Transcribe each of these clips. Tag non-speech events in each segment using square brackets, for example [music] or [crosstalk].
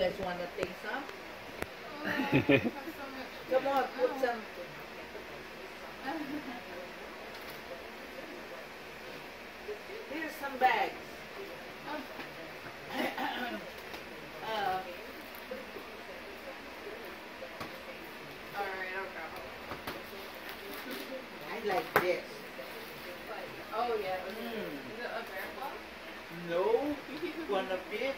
guys want to take some? [laughs] Come on, put some. Here's some bags. [coughs] uh, Alright, I'll grab I like this. Oh yeah, Mm. is it a bear? No, one of it.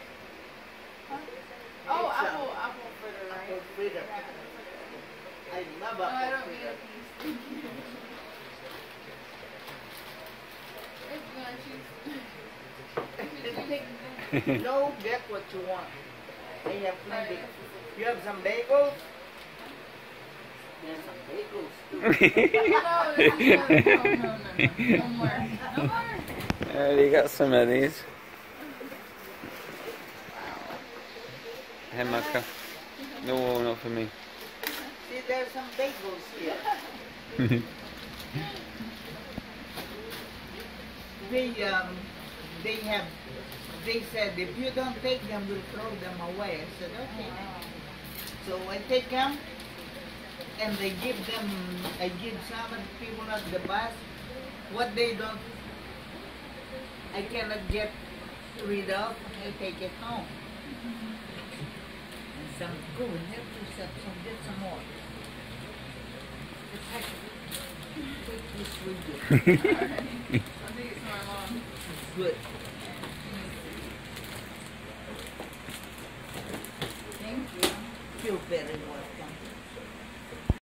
Oh, It's, um, apple, apple fritter, right? apple fritter. Yeah. I love No, I don't need a piece. Thank you. If you want to choose. No, get what you want. I have plenty. You have some bagels? There's some bagels too. no, this is not- no, no, no, no, no more. No more. I already got some of these. Maka. No, not for me. See, there are some bagels here. They um, they have. They said if you don't take them, we'll throw them away. I said okay. So I take them, and they give them. I give some people at the bus what they don't. I cannot get rid of. I take it home yourself. Go and help yourself some, get some more. I think it's my. It's good. Thank you. Feel very welcome.